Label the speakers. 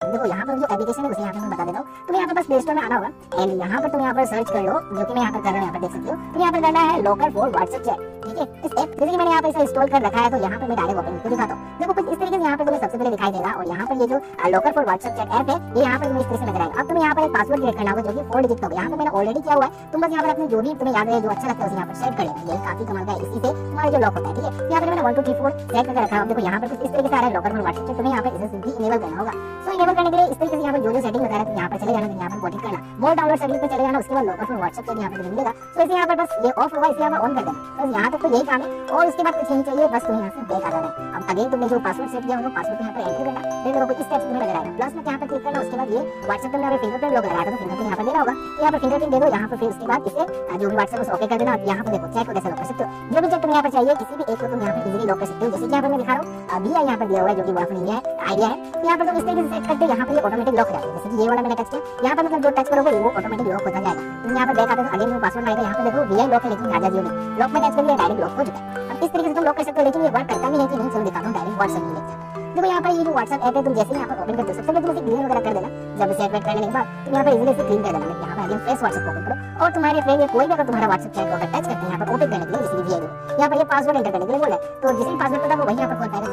Speaker 1: देखो यहाँ पर जो एप्लीकेशन है उसे यहाँ पे मैं बता देता हूँ तुम्हें यहाँ पे बस प्ले स्टोर में आना होगा एंड यहाँ पर तुम यहाँ पर सर्च कर लो जो कि मैं यहाँ पर कर रहा हूँ यहाँ पर देख सकते हो तो यहाँ पर करना है लोकल फॉर व्हाट्सएप चैट ठीक है इस ऐप जैसे कि मैंने यहाँ पे इसे इंस्टॉल कर रखा है तो यहाँ पर मैं डायरेक्ट ओपन दिखाता हूँ देखो कुछ इस तरीके से यहाँ पे तुम्हें सबसे पहले दिखाई देगा और यहाँ पर ये जो local for WhatsApp chat app है ये यहाँ पर तुम्हें इस तरह से नज़र आएगा अब तुम्हें यहाँ पर एक पासवर्ड क्रिएट करना होगा जो कि फोर डिजिट का यहाँ पे मैंने ऑलरेडी किया हुआ है तुम बस यहाँ पर अपने जो भी तुम्हें याद है जो अच्छा लगता है उसे यहाँ पर सेट कर ये काफ़ी कमाल का है इसी से तुम्हारा जो लॉक होता है ठीक है यहाँ पर मैंने one two three four set करके रखा है देखो यहाँ पर कुछ इस तरीके से आ रहा है लोकल फॉर व्हाट्सएप तुम्हें यहाँ पर इसे इनेबल करना होगा जो सेटिंग वगैरह यहाँ पर चले जाना यहाँ पर कोटिंग करना मोर डाउनलोड सेटिंग पे चले जाना उसके बाद लोकल फॉर व्हाट्सएप यहाँ पर मिलेगा तो इसे यहाँ पर बस ये ऑफ़ होगा इसे यहाँ पर ऑन कर देना बस यहाँ तक तो यही काम है और उसके बाद कुछ नहीं चाहिए बस तुम्हें यहाँ से आ जाना है अब अगेन तुमने जो पासवर्ड सेट किया पासवर्ड यहाँ पर एंटर करना फिर देखो इस स्टेप तुम्हें नज़र प्लस में यहाँ पर क्लिक करना उसके बाद ये व्हाट्सएप पे मैंने फिंगरप्रिंट लॉक लगाया था तो फिंगरप्रिंट यहाँ पर देना होगा यहाँ पर फिंगरप्रिंट दे दो यहाँ पर फिर उसके बाद इसे जो भी व्हाट्सएप ओके कर देना यहाँ पर देखो चेक को कैसे यहाँ पर चाहिए किसी भी एक को तुम यहाँ पर इजीली लॉक कर सकते हो। जैसे कि यहाँ पर मैं दिखा रहा हूँ अभी यहाँ पर दिया हुआ है, जो कि वोडाफोन इंडिया है आइडिया है। तो यहाँ पर तुम इस तरीके से सेट करते हो, यहाँ पर ऑटोमेटिक लॉक हो जैसे कि ये वाला मैंने टच किया, यहाँ पर मतलब जो टच करोगे, वो ऑटोमेटिक लॉक होता जाएगा। तुम यहाँ पर बैक आते हो अगेन वो पासवर्ड आएगा यहाँ पर देखो वी लॉक है, लेकिन राजा नहीं लॉक में टच कर लिया डायरेक्ट लॉक हो चुका है। अब इस तरीके से तुम लॉक कर सकते हो, लेकिन ये वर्क करता भी है कि नहीं, चलो दिखाता हूँ डायरेक्ट व्हाट्सएप में देखो यहाँ पर ये जो व्हाट्सएप ऐप है, तुम जैसे यहाँ पर ओपन करते हो, सबसे पहले तुम इसे क्लीन वगैरह कर देना। जब इसे एक्टिवेट करने के बाद तुम यहाँ पर इजीली इसे क्लीन कर देना। यहाँ पर अगेन फ्रेश व्हाट्सएप ओपन करो। और तुम्हारे फ्रेंड या कोई भी अगर तुम्हारा व्हाट्सएप चैट को अगर टच करते हैं, यहाँ पर ओपन करने के लिए जैसे भी तो यहाँ पर ये पासवर्ड एंटर करने के लिए बोला है। तो जिस पासवर्ड पता वो वही यहाँ पर खोल पाएगा